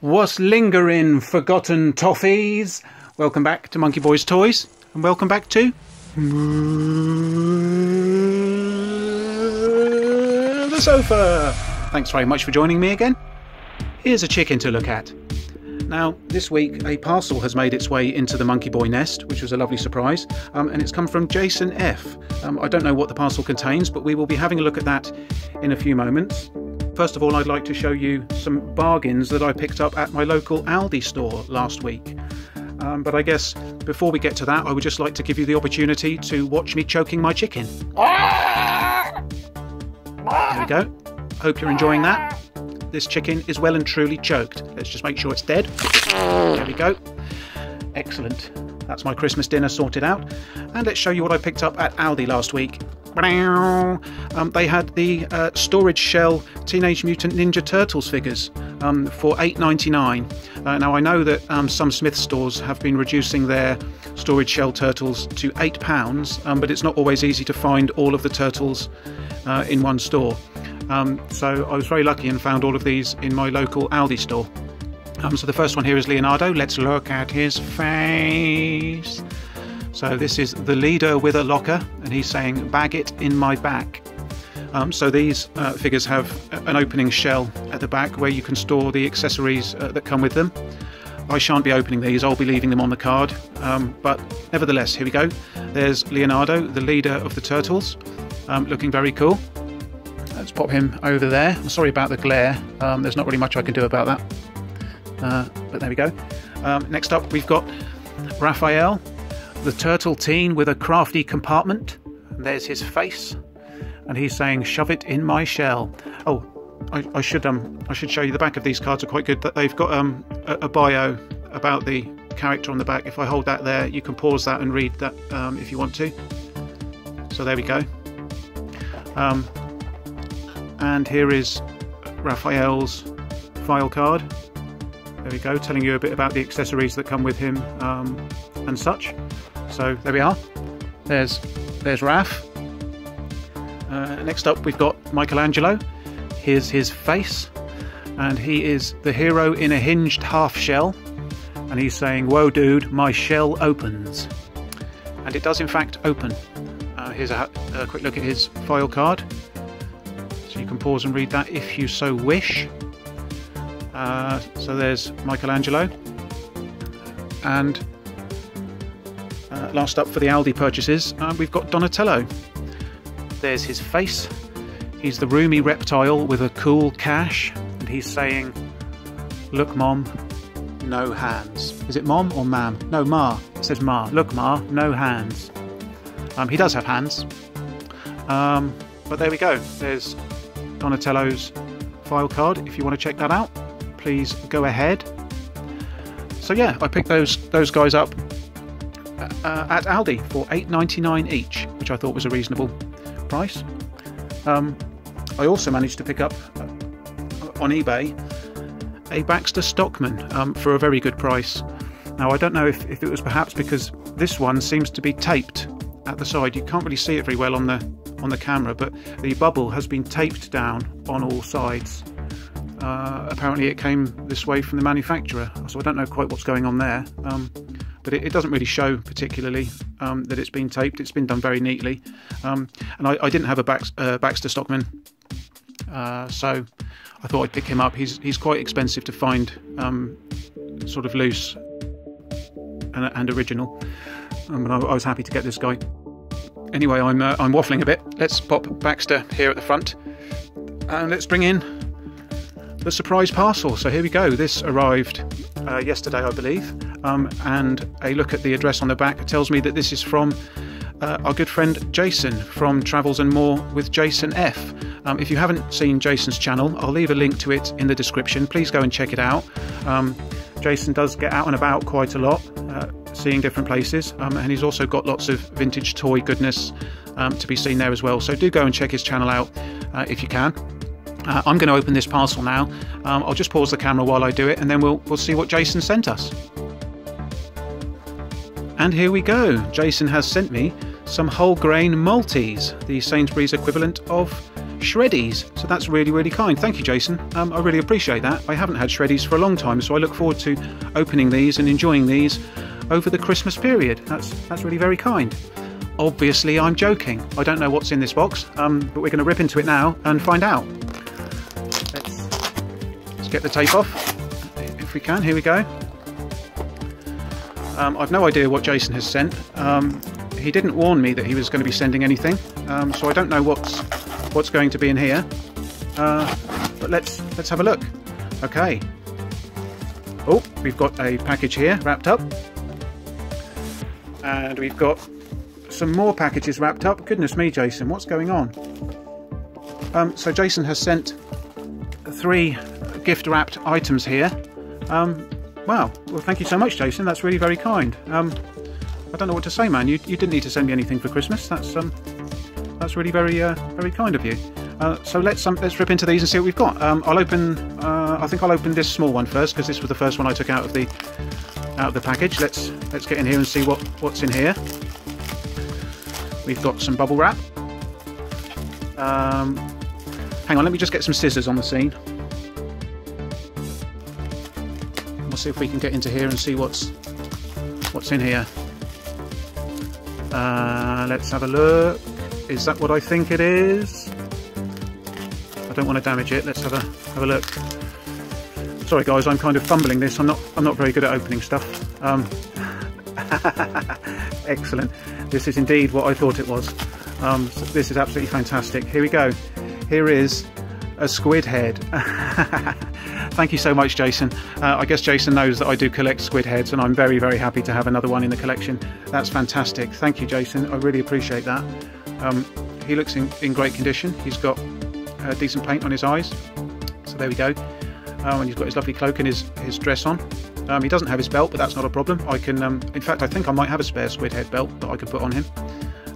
What's lingering, forgotten toffees? Welcome back to Monkeyboy's Toys, and welcome back to the sofa. Thanks very much for joining me again. Here's a chicken to look at. Now, this week a parcel has made its way into the Monkeyboy nest, which was a lovely surprise, um, and it's come from Jason F. Um, I don't know what the parcel contains, but we will be having a look at that in a few moments. First of all, I'd like to show you some bargains that I picked up at my local Aldi store last week. Um, but I guess before we get to that, I would just like to give you the opportunity to watch me choking my chicken. There we go. Hope you're enjoying that. This chicken is well and truly choked. Let's just make sure it's dead. There we go. Excellent. That's my Christmas dinner sorted out. And let's show you what I picked up at Aldi last week. Um, they had the uh, Storage Shell Teenage Mutant Ninja Turtles figures um, for $8.99. Uh, now I know that um, some Smyths stores have been reducing their Storage Shell Turtles to £8, um, but it's not always easy to find all of the turtles uh, in one store. Um, so I was very lucky and found all of these in my local Aldi store. Um, so the first one here is Leonardo. Let's look at his face. So this is the leader with a locker, and he's saying, "Bag it in my back." Um, so these uh, figures have an opening shell at the back where you can store the accessories uh, that come with them. I shan't be opening these, I'll be leaving them on the card. Um, but nevertheless, here we go. There's Leonardo, the leader of the Turtles, um, looking very cool. Let's pop him over there. I'm sorry about the glare, um, there's not really much I can do about that. Uh, but there we go. Um, next up, we've got Raphael, the turtle teen with a crafty compartment. There's his face, and he's saying, "Shove it in my shell." Oh, I, I, should um I should show you the back of these cards are quite good. That they've got um a, a, bio about the character on the back. If I hold that there, you can pause that and read that um, if you want to. So there we go. Um, and here is Raphael's file card. There we go, telling you a bit about the accessories that come with him um, and such. So there we are. There's there's Raph. Uh, next up, we've got Michelangelo. Here's his face, and he is the hero in a hinged half shell. And he's saying, "Whoa, dude, my shell opens," and it does in fact open. Uh, here's a, a quick look at his file card, so you can pause and read that if you so wish. Uh, so there's Michelangelo, and last up for the Aldi purchases, uh, we've got Donatello. There's his face. He's the roomy reptile with a cool cache, and he's saying, Look, Mom, no hands. Is it Mom or Mam? No, Ma. It says Ma. Look, Ma, no hands. Um, he does have hands. Um, but there we go. There's Donatello's file card. If you want to check that out, please go ahead. So yeah, I picked those those guys up uh, at Aldi for $8.99 each, which I thought was a reasonable price. Um, I also managed to pick up uh, on eBay a Baxter Stockman um, for a very good price. Now, I don't know if, if it was perhaps because this one seems to be taped at the side. You can't really see it very well on the on the camera, but the bubble has been taped down on all sides. Uh, apparently, it came this way from the manufacturer, so I don't know quite what's going on there. Um, but it, it doesn't really show particularly um, that it's been taped. It's been done very neatly. Um, and I, I, didn't have a Bax, uh, Baxter Stockman, uh, so I thought I'd pick him up. He's, he's quite expensive to find, um, sort of loose and, and original. Um, but I, I, was happy to get this guy. Anyway, I'm, uh, I'm waffling a bit. Let's pop Baxter here at the front. And let's bring in the surprise parcel. So here we go. This arrived uh, yesterday, I believe, um, and a look at the address on the back tells me that this is from uh, our good friend Jason from Travels and More with Jason F. Um, if you haven't seen Jason's channel, I'll leave a link to it in the description. Please go and check it out. Um, Jason does get out and about quite a lot, uh, seeing different places, um, and he's also got lots of vintage toy goodness um, to be seen there as well. So do go and check his channel out uh, if you can. Uh, I'm going to open this parcel now. Um, I'll just pause the camera while I do it and then we'll, we'll see what Jason sent us. And here we go. Jason has sent me some whole grain Maltese, the Sainsbury's equivalent of shreddies. So that's really, really kind. Thank you, Jason. Um, I really appreciate that. I haven't had shreddies for a long time, so I look forward to opening these and enjoying these over the Christmas period. That's that's really very kind. Obviously, I'm joking. I don't know what's in this box, um, but we're going to rip into it now and find out. Let's, let's get the tape off, if we can. Here we go. Um, I've no idea what Jason has sent. Um, he didn't warn me that he was going to be sending anything, um, so I don't know what's what's going to be in here. Uh, but let's let's have a look. Okay. Oh, we've got a package here wrapped up, and we've got some more packages wrapped up. Goodness me, Jason, what's going on? Um, so Jason has sent three gift wrapped items here. Um, wow, well thank you so much, Jason. That's really very kind. Um, I don't know what to say, man. You, you didn't need to send me anything for Christmas. That's um, that's really very uh, very kind of you. Uh, so let's um, let's rip into these and see what we've got. Um, I'll open. Uh, I think I'll open this small one first because this was the first one I took out of the out of the package. Let's let's get in here and see what what's in here. We've got some bubble wrap. Um, hang on, let me just get some scissors on the scene. See if we can get into here and see what's what's in here. Uh, let's have a look. Is that what I think it is? I don't want to damage it. Let's have a have a look. Sorry guys, I'm kind of fumbling this. I'm not I'm not very good at opening stuff. Um, excellent. This is indeed what I thought it was. Um, so this is absolutely fantastic. Here we go. Here is a squid head. Thank you so much, Jason. Uh, I guess Jason knows that I do collect squid heads, and I'm very, very happy to have another one in the collection. That's fantastic. Thank you, Jason. I really appreciate that. Um, he looks in, in, great condition. He's got uh, decent paint on his eyes. So there we go. Um, and he's got his lovely cloak and his, his dress on. Um, he doesn't have his belt, but that's not a problem. I can, um, in fact, I think I might have a spare squid head belt that I can put on him.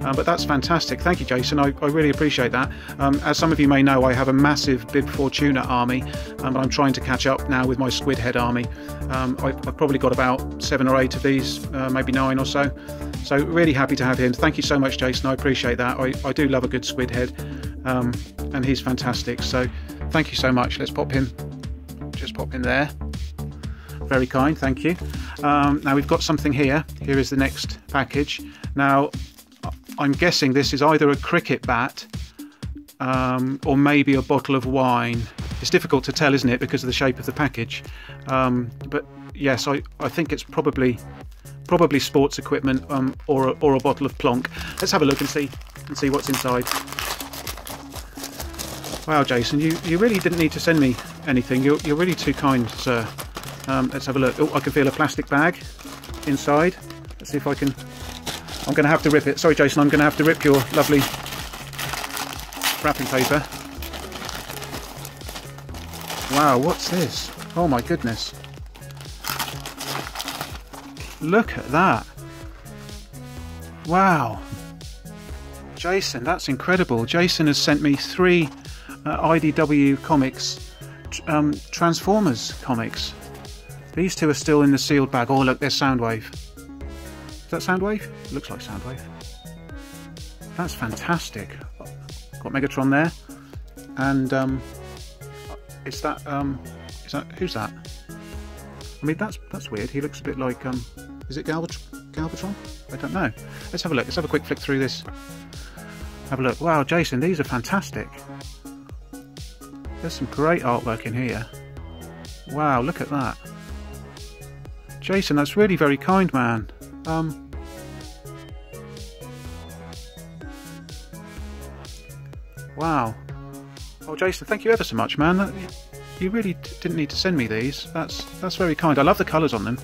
Um, but that's fantastic. Thank you, Jason. I, I really appreciate that. Um, as some of you may know, I have a massive Bib Fortuna army, um, I'm trying to catch up now with my squid head army. Um, I, have probably got about seven or eight of these, uh, maybe nine or so. So really happy to have him. Thank you so much, Jason. I appreciate that. I, I do love a good squid head, um, and he's fantastic. So thank you so much. Let's pop him. Just pop him there. Very kind, thank you. Um, now we've got something here. Here is the next package. Now I'm guessing this is either a cricket bat um, or maybe a bottle of wine. It's difficult to tell, isn't it, because of the shape of the package. Um, but yes, I, I think it's probably probably sports equipment um, or, a, or a bottle of plonk. Let's have a look and see and see what's inside. Wow, Jason, you, you really didn't need to send me anything. You're, you're really too kind, sir. Um, let's have a look. Oh, I can feel a plastic bag inside. Let's see if I can I'm going to have to rip it. Sorry, Jason, I'm going to have to rip your lovely wrapping paper. Wow, what's this? Oh my goodness. Look at that. Wow. Jason, that's incredible. Jason has sent me three uh, IDW comics, um, Transformers comics. These two are still in the sealed bag. Oh, look, there's Soundwave. Is that Soundwave? It looks like Soundwave. That's fantastic. Got Megatron there. And um, is that um, is that who's that? I mean that's that's weird. He looks a bit like um, is it Galvatron? Galvatron? I don't know. Let's have a look. Let's have a quick flick through this. Have a look. Wow, Jason, these are fantastic. There's some great artwork in here. Wow, look at that. Jason, that's really very kind, man. Um, wow. Oh, Jason, thank you ever so much, man. That, you really didn't need to send me these. That's that's very kind. I love the colours on them.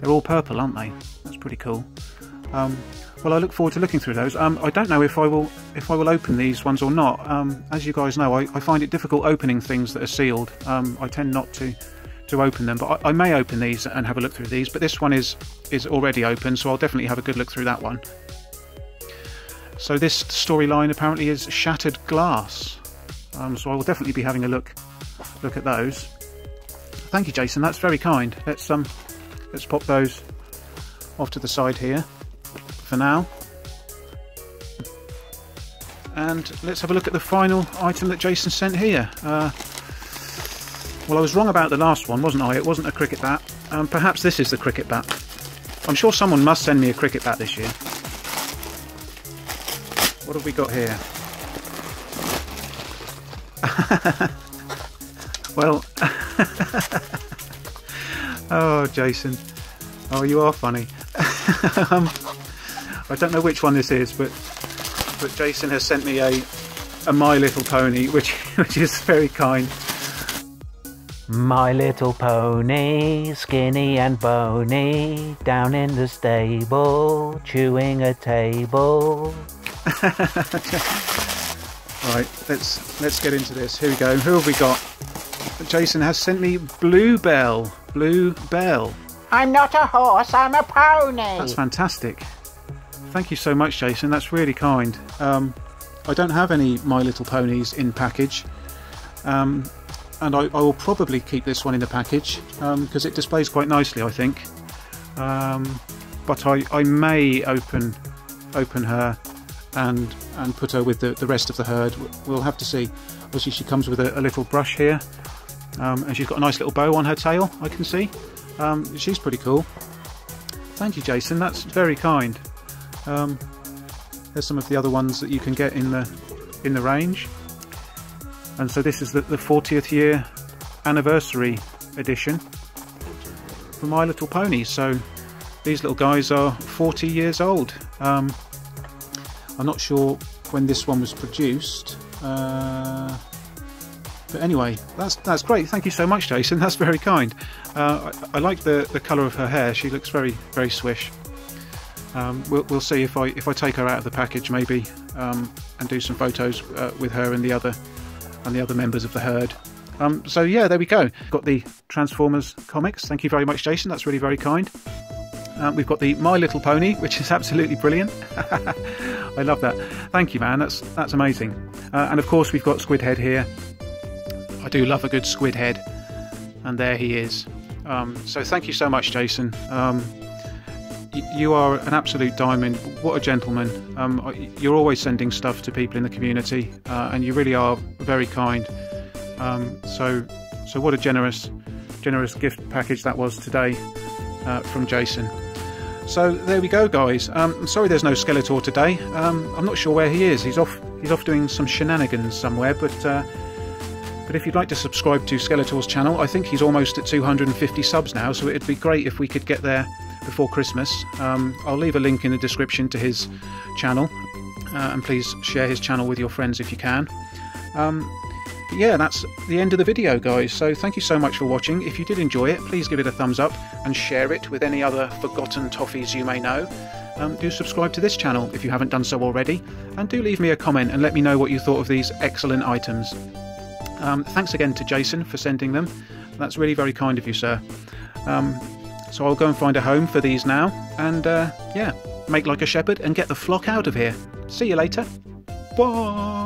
They're all purple, aren't they? That's pretty cool. Um, well, I look forward to looking through those. Um, I don't know if I will if I will open these ones or not. Um, as you guys know, I, I, find it difficult opening things that are sealed. Um, I tend not to to open them, but I, I, may open these and have a look through these. But this one is is already open, so I'll definitely have a good look through that one. So this storyline apparently is shattered glass. Um, so I will definitely be having a look look at those. Thank you, Jason. That's very kind. Let's um let's pop those off to the side here for now. and let's have a look at the final item that Jason sent here. Uh, well, I was wrong about the last one, wasn't I? It wasn't a cricket bat. Um, perhaps this is the cricket bat. I'm sure someone must send me a cricket bat this year. What have we got here? well, oh, Jason. Oh, you are funny. um, I don't know which one this is, but but Jason has sent me a a My Little Pony, which which is very kind. My little pony, skinny and bony, down in the stable, chewing a table. right, let's let's get into this. Here we go. Who have we got? Jason has sent me Bluebell. Bluebell. I'm not a horse, I'm a pony. That's fantastic. Thank you so much, Jason. That's really kind. Um, I don't have any My Little Ponies in package. Um, and I, I, will probably keep this one in the package because um, it displays quite nicely I think. Um, but I, I may open open her and and put her with the, the rest of the herd. We'll have to see. Obviously she comes with a, a little brush here um, and she's got a nice little bow on her tail I can see. Um, she's pretty cool. Thank you Jason. That's very kind. Um, there's some of the other ones that you can get in the in the range and so this is the, the 40th year anniversary edition for My Little Pony. So these little guys are 40 years old. Um, I'm not sure when this one was produced uh, but anyway that's that's great. Thank you so much Jason. That's very kind. Uh, I, I, like the the colour of her hair. She looks very very swish. Um, we'll, we'll see if I if I take her out of the package maybe um, and do some photos uh, with her and the other and the other members of the herd. Um, so yeah, there we go. Got the Transformers comics. Thank you very much, Jason. That's really very kind. Um, we've got the My Little Pony, which is absolutely brilliant. I love that. Thank you, man. That's that's amazing. Uh, and of course, we've got Squid Head here. I do love a good Squid Head, and there he is. Um, so thank you so much, Jason. You are an absolute diamond. What a gentleman. Um, you're always sending stuff to people in the community, uh, and you really are very kind. Um, so, so what a generous, generous gift package that was today uh, from Jason. So there we go, guys. Um, I'm sorry there's no Skeletor today. Um, I'm not sure where he is. He's off. He's off doing some shenanigans somewhere. But uh, but if you'd like to subscribe to Skeletor's channel, I think he's almost at 250 subs now. So it'd be great if we could get there before Christmas. Um, I'll leave a link in the description to his channel, uh, and please share his channel with your friends if you can. Um, yeah, that's the end of the video, guys. So thank you so much for watching. If you did enjoy it, please give it a thumbs up and share it with any other forgotten toffees you may know. Um, do subscribe to this channel if you haven't done so already, and do leave me a comment and let me know what you thought of these excellent items. Um, thanks again to Jason for sending them. That's really very kind of you, sir. Um, so I'll go and find a home for these now, and uh, yeah, make like a shepherd and get the flock out of here. See you later. Bye.